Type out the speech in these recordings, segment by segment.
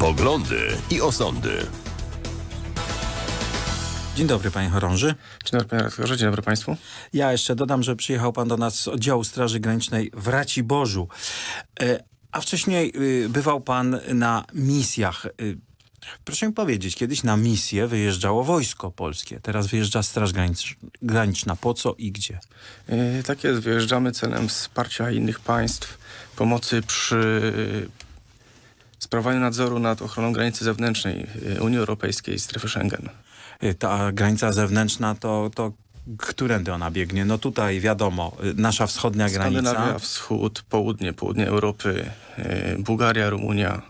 Poglądy i osądy. Dzień dobry, panie chorąży. Dzień dobry, panie redaktorze. Dzień dobry państwu. Ja jeszcze dodam, że przyjechał pan do nas z oddziału Straży Granicznej w Raciborzu. E, a wcześniej y, bywał pan na misjach. Y, proszę mi powiedzieć, kiedyś na misję wyjeżdżało wojsko polskie, teraz wyjeżdża Straż Granicz- Graniczna. Po co i gdzie? Yy, tak jest, wyjeżdżamy celem wsparcia innych państw, pomocy przy sprawowaniu nadzoru nad ochroną granicy zewnętrznej yy, Unii Europejskiej, strefy Schengen. Y, Ta granica zewnętrzna to, to którędy ona biegnie? No tutaj wiadomo, y, nasza wschodnia Skandynawia, granica. wschód, południe, południe Europy, Bułgaria, Rumunia.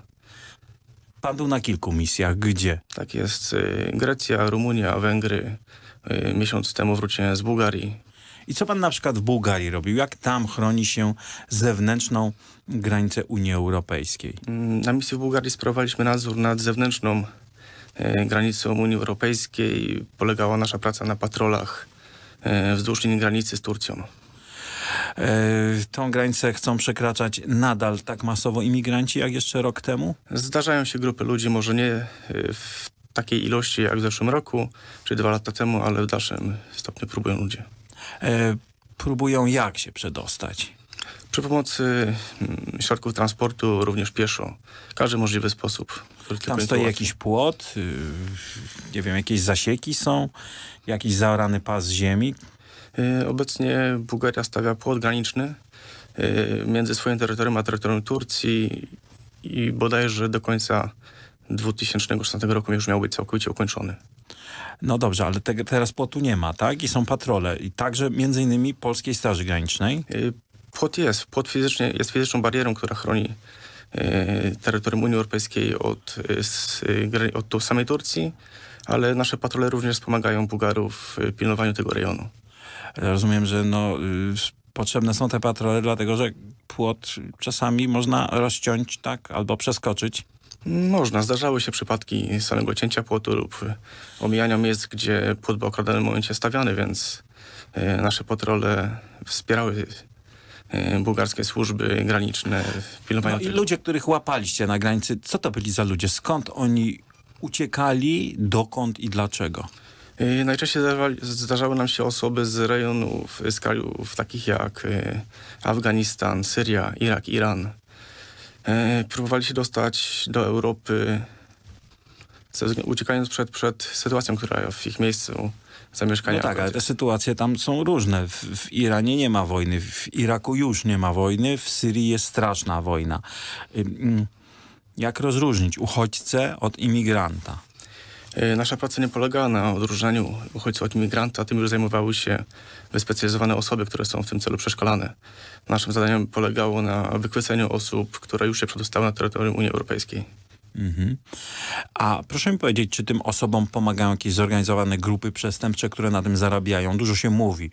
Pan był na kilku misjach. Gdzie? Tak jest, Grecja, Rumunia, Węgry. Miesiąc temu wróciłem z Bułgarii. I co pan na przykład w Bułgarii robił? Jak tam chroni się zewnętrzną granicę Unii Europejskiej? Mm, Na misji w Bułgarii sprawowaliśmy nadzór nad zewnętrzną e, granicą Unii Europejskiej. Polegała nasza praca na patrolach e, wzdłuż linii granicy z Turcją. E, tą granicę chcą przekraczać nadal tak masowo imigranci jak jeszcze rok temu? Zdarzają się grupy ludzi, może nie w takiej ilości jak w zeszłym roku, czy dwa lata temu, ale w dalszym stopniu próbują ludzie. E, próbują jak się przedostać? Przy pomocy mm, środków transportu, również pieszo, każdy możliwy sposób. Tam stoi to jakiś płot, y, nie wiem, jakieś zasieki są, jakiś zaorany pas ziemi. Y, Obecnie Bułgaria stawia płot graniczny y, między swoim terytorium a terytorium Turcji i bodajże do końca 2016 roku już miał być całkowicie ukończony. No dobrze, ale te, teraz płotu nie ma, tak? I są patrole. I także między innymi Polskiej Straży Granicznej. Y, Płot jest. Płot fizycznie jest fizyczną barierą, która chroni y, terytorium Unii Europejskiej od, y, od samej Turcji, ale nasze patrole również wspomagają Bułgarów w pilnowaniu tego rejonu. Rozumiem, że no, potrzebne są te patrole, dlatego że płot czasami można rozciąć, tak, albo przeskoczyć. Można. Zdarzały się przypadki samego cięcia płotu lub omijania miejsc, gdzie płot był w danym momencie stawiany, więc y, nasze patrole wspierały y, bułgarskie służby graniczne w pilnowaniu No i ludzie, których łapaliście na granicy, co to byli za ludzie? Skąd oni uciekali, dokąd i dlaczego? Y, Najczęściej zdarzały nam się osoby z rejonów, z krajów takich jak y, Afganistan, Syria, Irak, Iran. Y, Próbowali się dostać do Europy, uciekając przed, przed sytuacją, która w ich miejscu zamieszkania No tak, ale te sytuacje tam są różne. W, w Iranie nie ma wojny, w Iraku już nie ma wojny, w Syrii jest straszna wojna. Jak rozróżnić uchodźcę od imigranta? Y, Nasza praca nie polega na odróżnianiu uchodźców od imigranta, tym już zajmowały się wyspecjalizowane osoby, które są w tym celu przeszkolane. Naszym zadaniem polegało na wykwyceniu osób, które już się przedostały na terytorium Unii Europejskiej. Mhm. A proszę mi powiedzieć, czy tym osobom pomagają jakieś zorganizowane grupy przestępcze, które na tym zarabiają? Dużo się mówi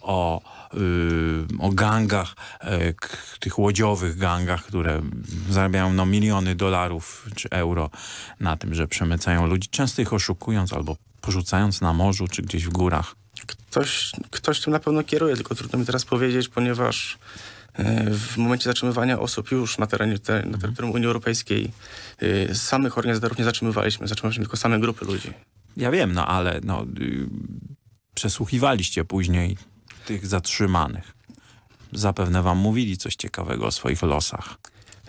o, yy, o gangach, k- tych łodziowych gangach, które zarabiają no, miliony dolarów czy euro na tym, że przemycają ludzi, często ich oszukując albo porzucając na morzu czy gdzieś w górach. Ktoś, ktoś tym na pewno kieruje, tylko trudno mi teraz powiedzieć, ponieważ w momencie zatrzymywania osób już na terenie te, na terytorium Unii Europejskiej e, samych organizatorów nie zatrzymywaliśmy, zatrzymywaliśmy tylko same grupy ludzi. Ja wiem, no ale no, yy, przesłuchiwaliście później tych zatrzymanych. Zapewne wam mówili coś ciekawego o swoich losach.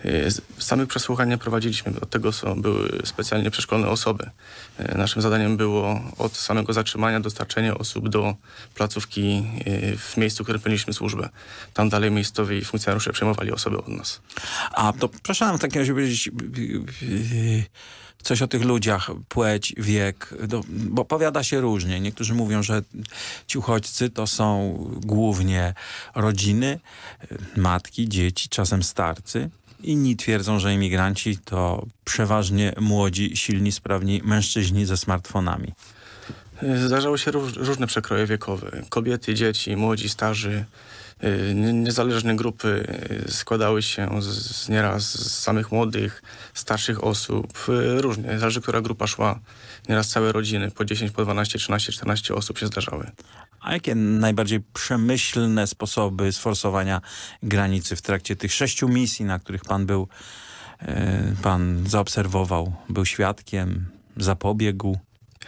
E, Samych przesłuchań nie prowadziliśmy, od tego są, były specjalnie przeszkolone osoby. E, Naszym zadaniem było od samego zatrzymania dostarczenie osób do placówki e, w miejscu, w którym pełniliśmy służbę. Tam dalej miejscowi funkcjonariusze przejmowali osoby od nas. A to proszę nam w takim razie powiedzieć coś o tych ludziach, płeć, wiek, no, bo powiada się różnie. Niektórzy mówią, że ci uchodźcy to są głównie rodziny, matki, dzieci, czasem starcy. Inni twierdzą, że imigranci to przeważnie młodzi, silni, sprawni mężczyźni ze smartfonami. Zdarzały się róż, różne przekroje wiekowe. Kobiety, dzieci, młodzi, starzy. Y, nie- Niezależne grupy y, składały się z, z nieraz z samych młodych, starszych osób. y, Różnie. Zależy, która grupa szła. Nieraz całe rodziny, po 10, po 12, 13, 14 osób się zdarzały. A jakie najbardziej przemyślne sposoby sforsowania granicy w trakcie tych sześciu misji, na których pan był pan zaobserwował, był świadkiem, zapobiegł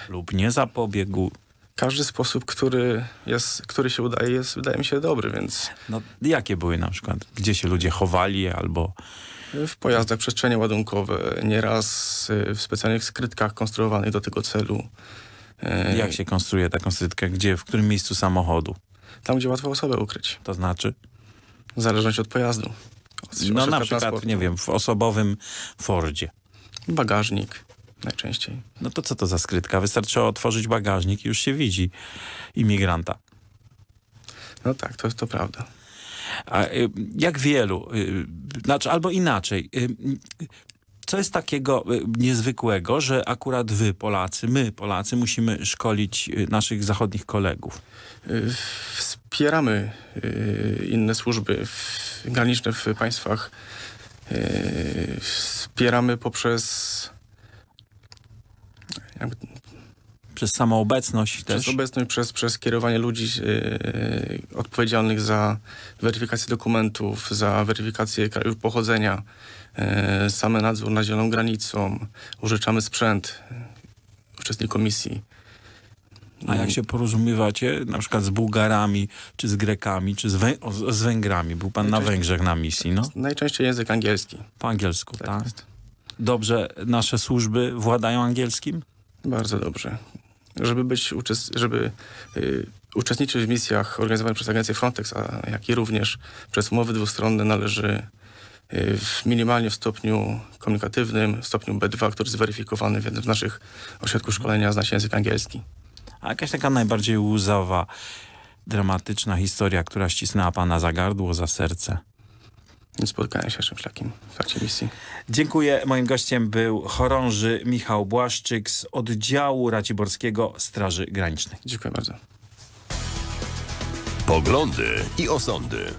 lub nie zapobiegł? Każdy sposób, który, jest, który się udaje, jest, wydaje mi się, dobry, więc No, jakie były na przykład? Gdzie się ludzie chowali albo... w pojazdach przestrzenie ładunkowe, nieraz y, w specjalnych skrytkach konstruowanych do tego celu. Y, Jak się konstruuje taką skrytkę? Gdzie, w którym miejscu samochodu? Tam, gdzie łatwo osobę ukryć, To znaczy? w zależności od pojazdu. Od No na przykład, transportu. nie wiem, w osobowym Fordzie. Bagażnik najczęściej. No to co to za skrytka? Wystarczy otworzyć bagażnik i już się widzi imigranta. No tak, to, to prawda. A y, jak wielu, y, znaczy albo inaczej, y, co jest takiego niezwykłego, że akurat wy, Polacy, my, Polacy, musimy szkolić naszych zachodnich kolegów? Wspieramy inne służby graniczne w państwach. Wspieramy poprzez, jakby, Przez samoobecność też? przez obecność, przez, przez kierowanie ludzi y, odpowiedzialnych za weryfikację dokumentów, za weryfikację krajów pochodzenia, y, samy nadzór nad zieloną granicą, użyczamy sprzęt uczestnikom misji. A jak się porozumiewacie na przykład z Bułgarami, czy z Grekami, czy z, Wę- o, z Węgrami? Był pan na Węgrzech na misji, no? Najczęściej język angielski. Po angielsku, Tak tak? Dobrze nasze służby władają angielskim? Bardzo dobrze. Żeby być, żeby y, uczestniczyć w misjach organizowanych przez agencję Frontex, a jak i również przez umowy dwustronne należy y, w minimalnie w stopniu komunikatywnym, w stopniu B2, który jest zweryfikowany w naszych ośrodków szkolenia, znać język angielski. A jakaś taka najbardziej łzawa, dramatyczna historia, która ścisnęła pana za gardło, za serce? Nie spotkałem się z czymś takim w trakcie misji. Dziękuję. Moim gościem był chorąży Michał Błaszczyk z oddziału Raciborskiego Straży Granicznej. Dziękuję bardzo. Poglądy i osądy.